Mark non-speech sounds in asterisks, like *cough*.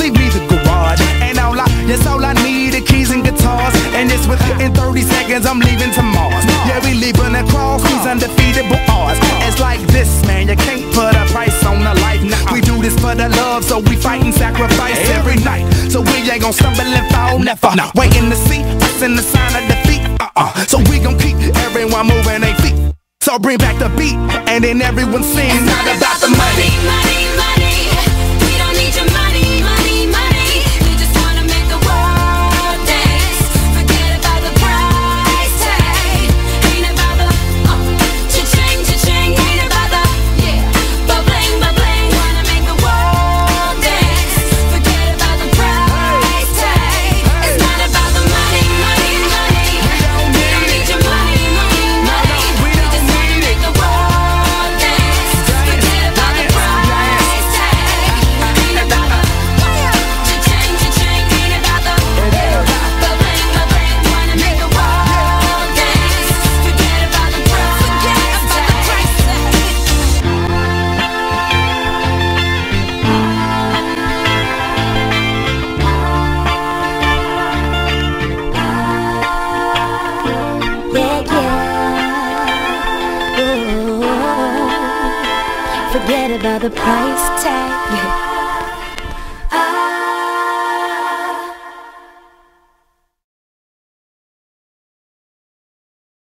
leave me the garage. And all I, yes, all I need are keys and guitars. And it's within 30 seconds, I'm leaving to Mars. Yeah, we leaving across these undefeatable odds. It's like this, man, you can't put a price on a life. We do this for the love, so we fight and sacrifice every night. So we ain't gonna stumble and fall, never. Nah. Waiting to see us in the sign of defeat. Uh-uh. So we gon' keep everyone moving their feet. So bring back the beat, and then everyone sing. It's not about the money. Forget about the price tag. *laughs*